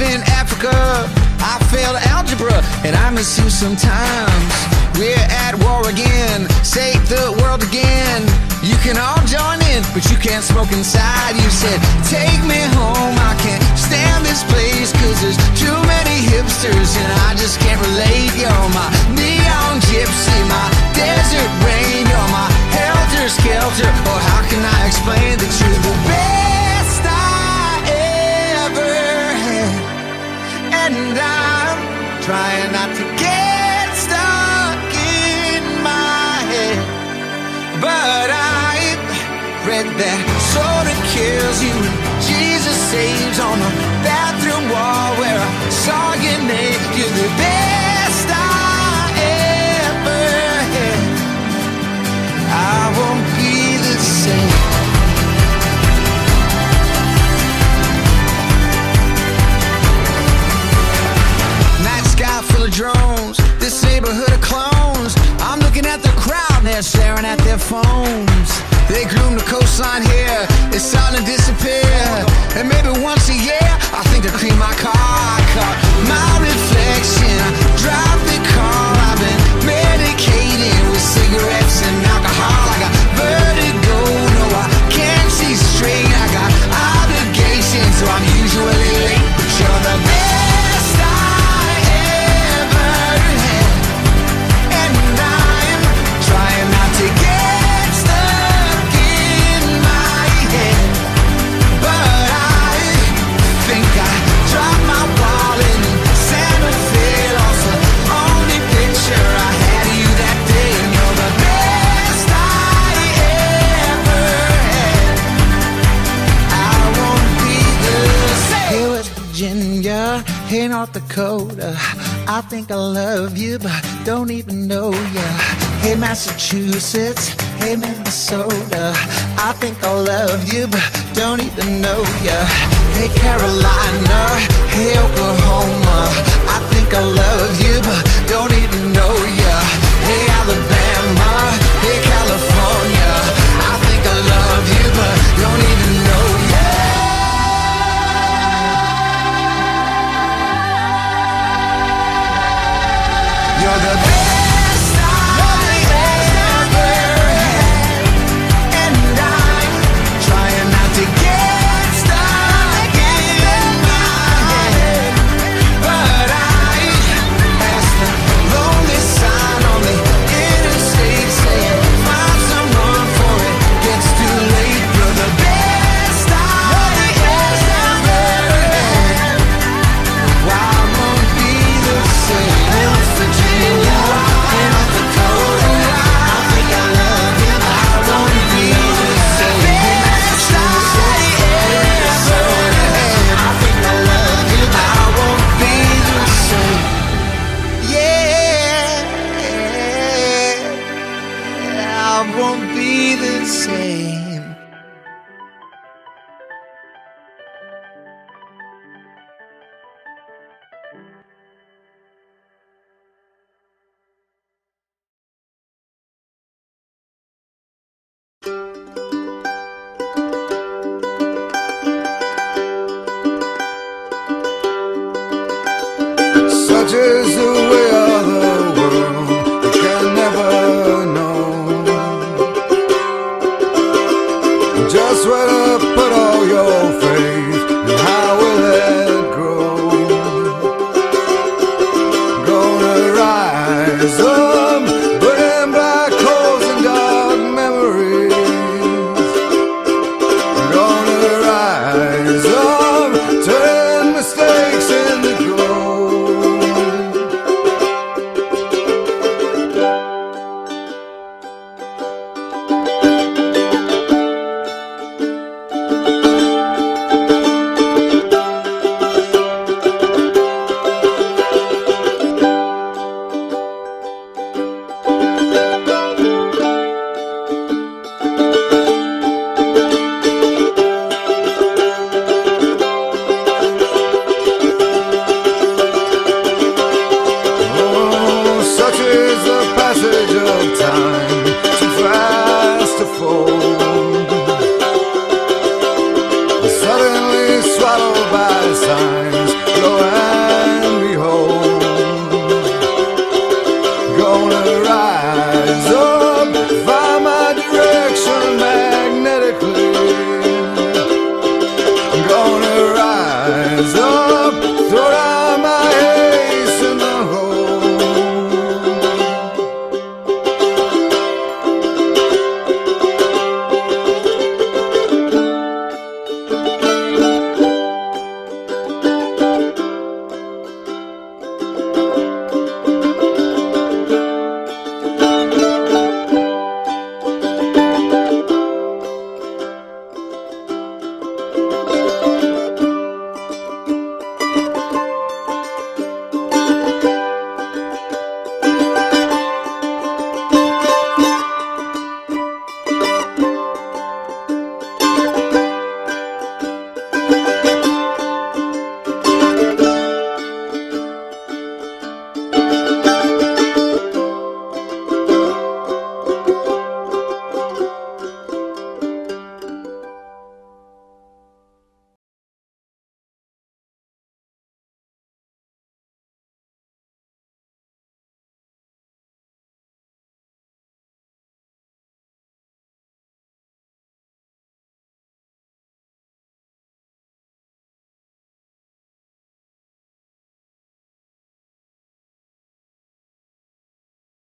live in Africa. I failed algebra and I miss you sometimes. We're at war again, save the world again. You can all join in, but you can't smoke inside. You said, Take me home, I can't stand this place, cause there's too many hipsters and I just can't relate. You're my neon gypsy, my desert rain, you're my helter skelter, or how But I read that soda kills you and Jesus saves on the bathroom wall where I saw your name. Staring at their phones. They groom the coastline here, it's starting to disappear. And maybe once a year, I Virginia, hey, North Dakota. Uh, I think I love you, but don't even know ya. Hey, Massachusetts, hey, Minnesota. I think I love you, but don't even know ya. Hey, Carolina, hey, Oklahoma. I think I love you, but don't even Is the way of such is the passage of time.